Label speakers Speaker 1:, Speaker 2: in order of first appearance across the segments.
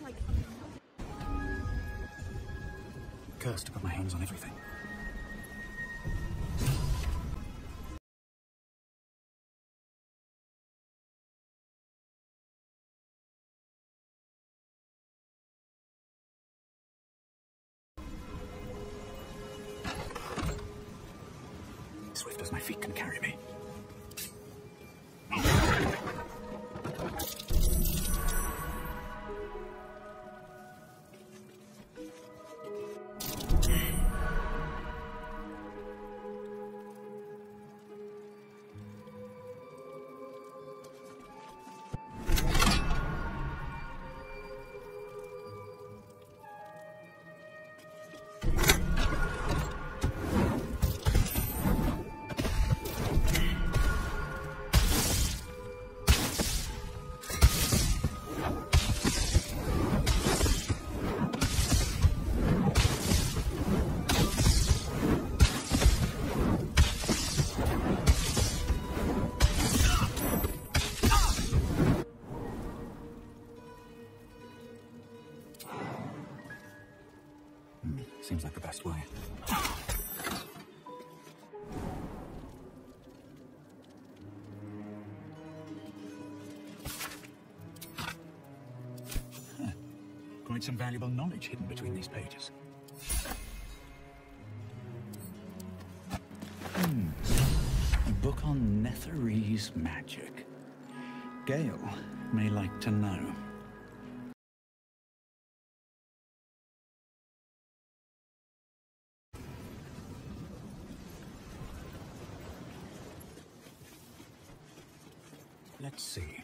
Speaker 1: me. Cursed to put my hands on everything. Swift as my feet can carry me. Seems like the best way. Quite some valuable knowledge hidden between these pages. Hmm. A book on Netherese magic. Gale may like to know. Let's see.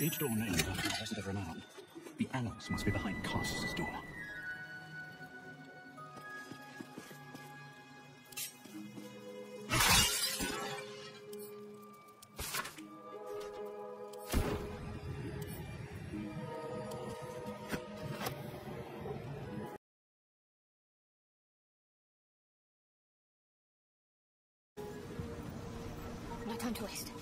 Speaker 1: Each door named after a of renown. The annals must be behind Karsus' door.
Speaker 2: No time to waste.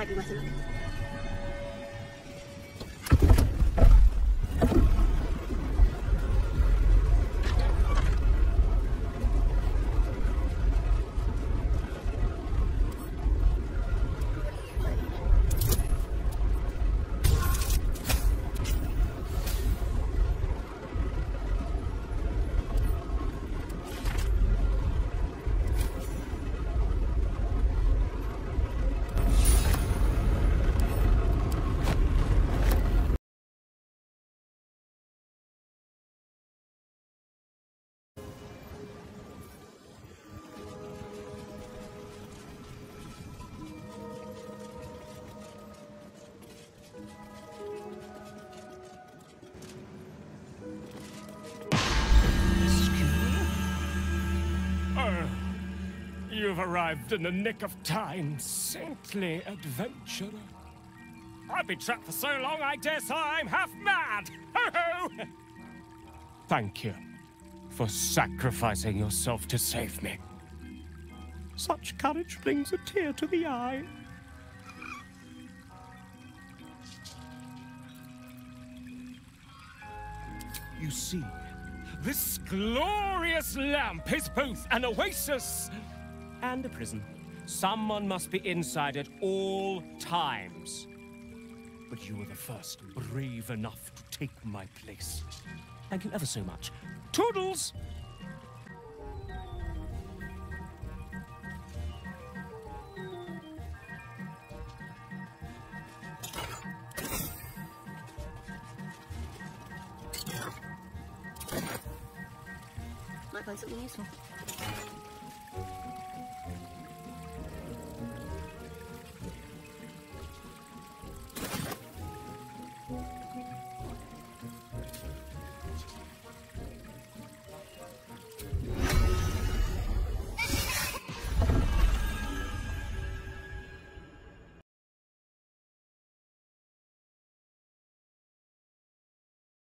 Speaker 2: That might be worth a look.
Speaker 3: You've arrived in the nick of time, saintly adventurer. I've been trapped for so long, I dare say I'm half mad! Ho ho! Thank you for sacrificing yourself to save me. Such courage brings a tear to the eye. You see, this glorious lamp is both an oasis and a prison. Someone must be inside at all times. But you were the first brave enough to take my place. Thank you ever so much. Toodles!
Speaker 2: Find something useful.